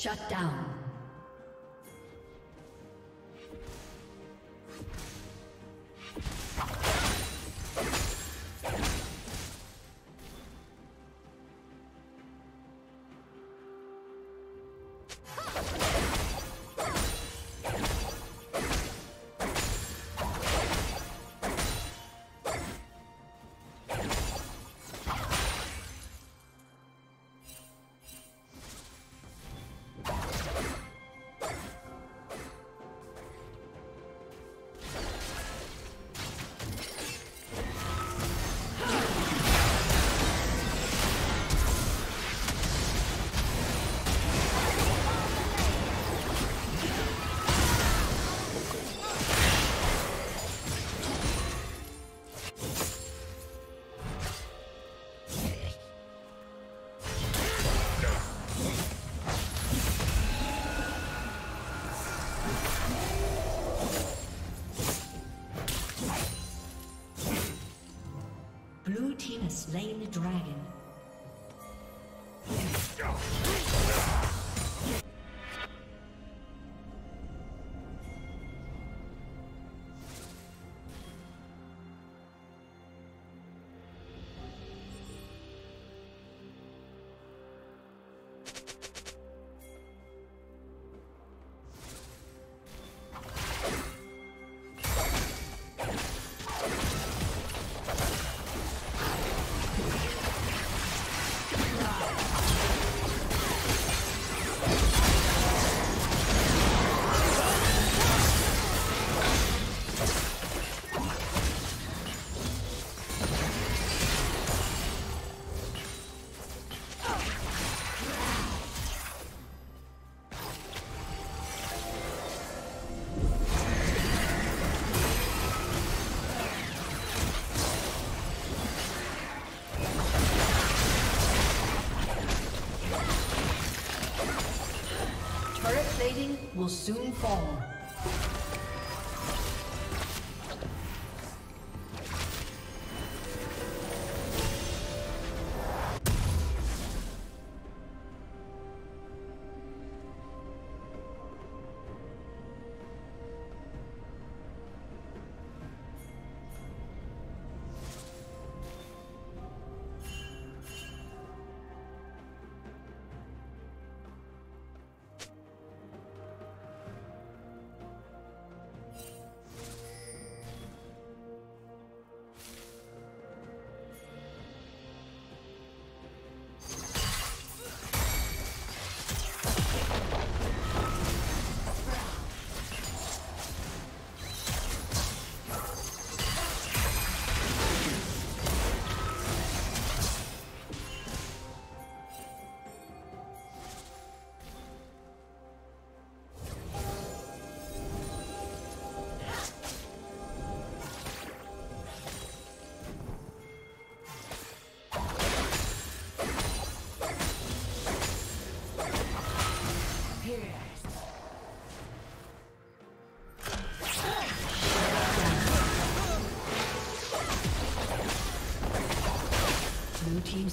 Shut down. Slain the dragon. Soon fall.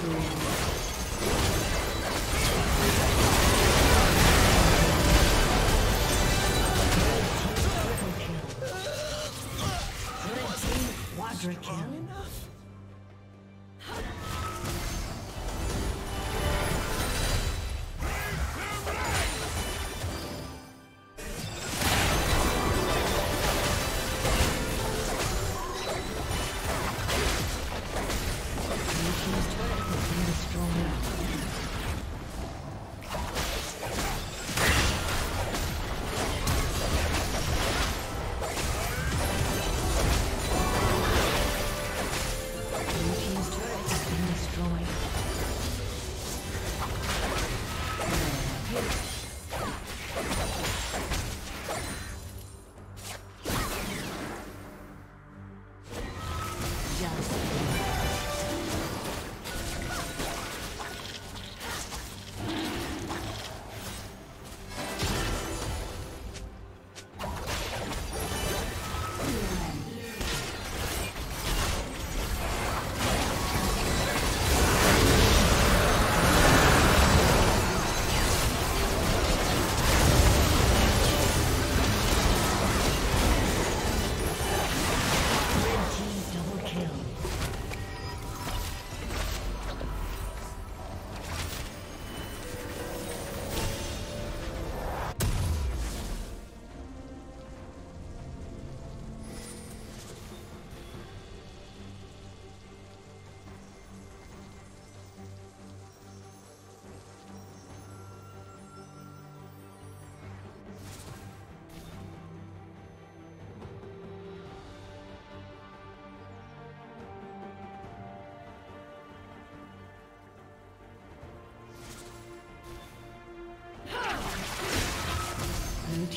Killing